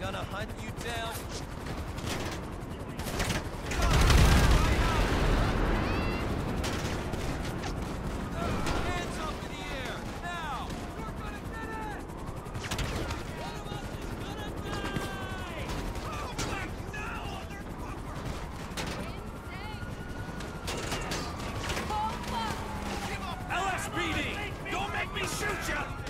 Gonna hunt you down. me shoot you!